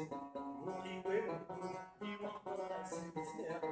无以为报，一往无前。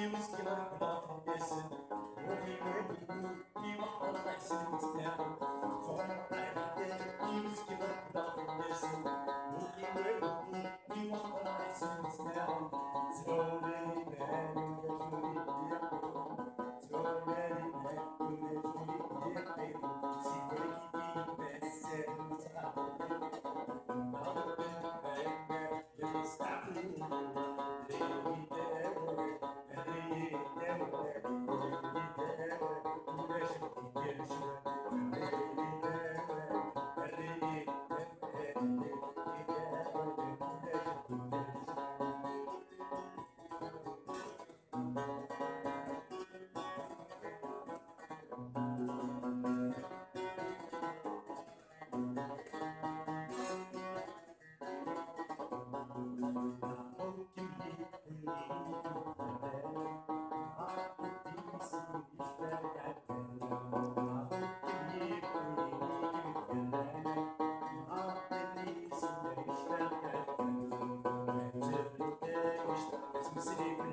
you skin up, but I'm guessing. What do you City